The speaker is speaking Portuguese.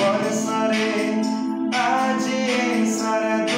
agora estarei sarei, a de ensarei.